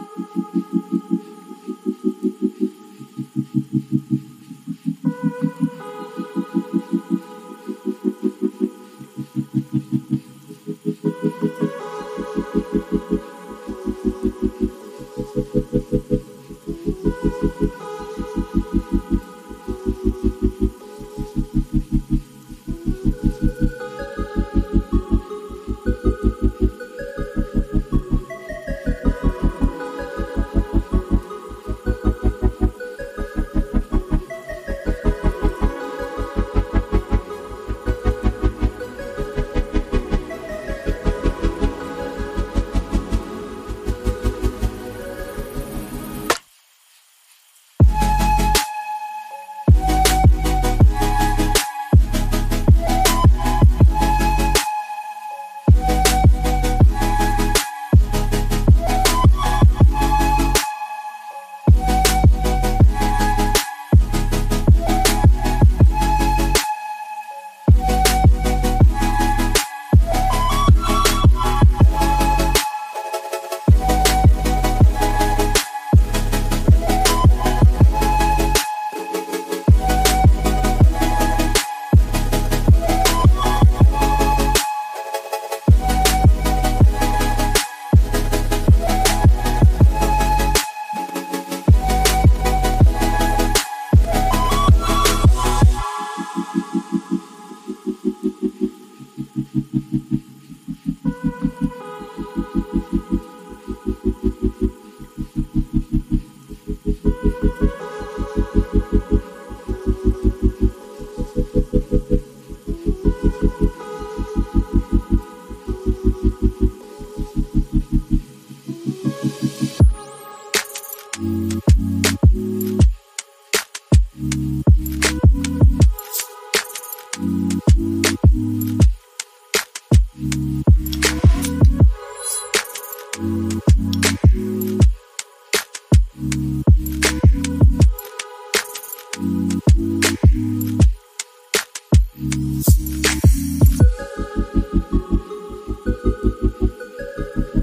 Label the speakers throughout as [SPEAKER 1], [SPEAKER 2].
[SPEAKER 1] Thank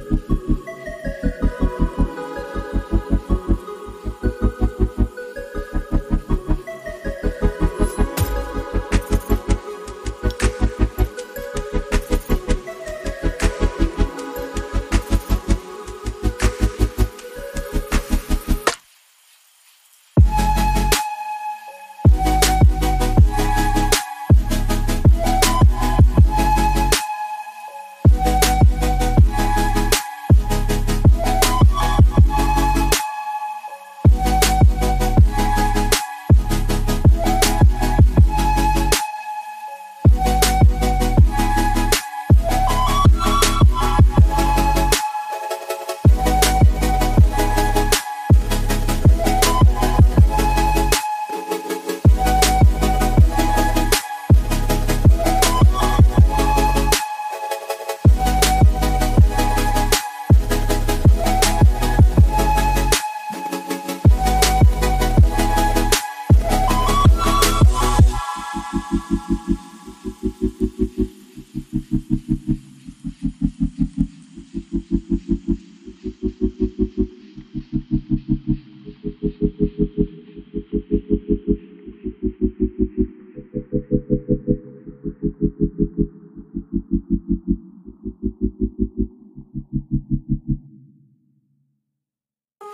[SPEAKER 1] you.